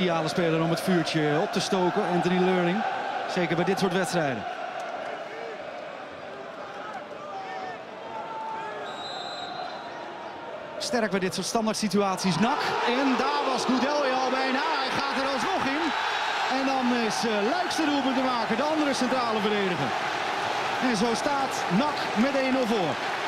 Ideale speler om het vuurtje op te stoken, Anthony Learning. Zeker bij dit soort wedstrijden. Sterk bij dit soort standaard situaties. Nak. En daar was Goudelje al bijna. Hij gaat er alsnog in. En dan is eh, uh, Luiks te maken. De andere centrale verdediger. En zo staat Nak met 1-0 voor.